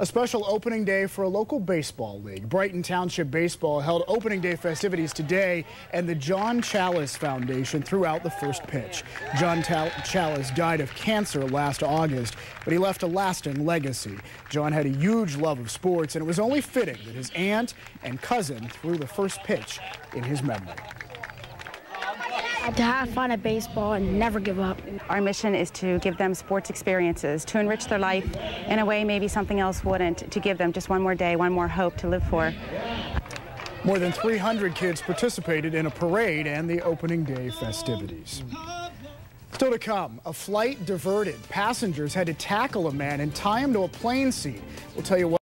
A special opening day for a local baseball league. Brighton Township Baseball held opening day festivities today, and the John Challis Foundation threw out the first pitch. John Tal Challis died of cancer last August, but he left a lasting legacy. John had a huge love of sports, and it was only fitting that his aunt and cousin threw the first pitch in his memory to have fun at baseball and never give up. Our mission is to give them sports experiences, to enrich their life in a way maybe something else wouldn't, to give them just one more day, one more hope to live for. More than 300 kids participated in a parade and the opening day festivities. Still to come, a flight diverted. Passengers had to tackle a man and tie him to a plane seat. We'll tell you what.